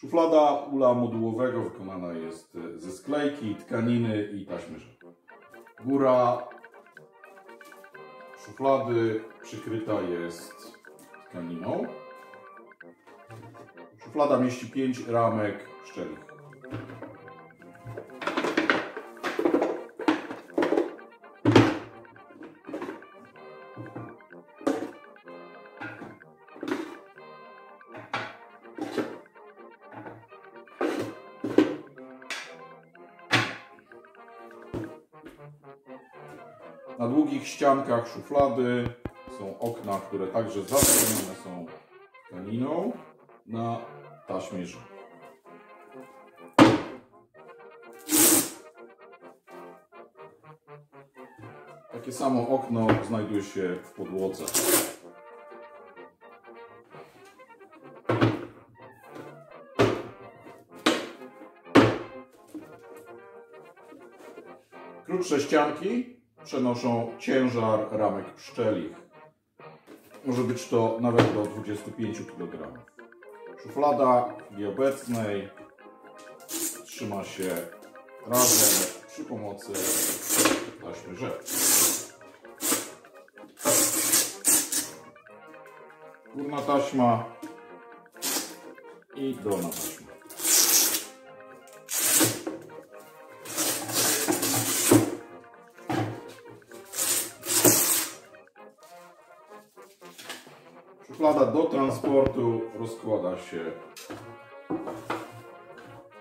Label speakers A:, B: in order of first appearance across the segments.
A: Szuflada ula modułowego wykonana jest ze sklejki, tkaniny i taśmy rzep. Góra szuflady przykryta jest tkaniną. Szuflada mieści 5 ramek szczelich. Na długich ściankach szuflady są okna, które także zasłonione są tkaniną na taśmie rzep. Takie samo okno znajduje się w podłodze. Krótsze ścianki przenoszą ciężar ramek pszczelich. Może być to nawet do 25 kg. Szuflada w chwili obecnej trzyma się razem przy pomocy taśmy rzep. Górna taśma i dolna taśma. Szuflada do transportu rozkłada się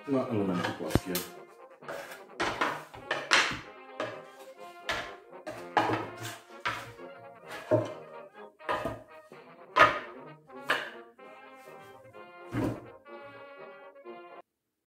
A: na elementy płaskie. Thank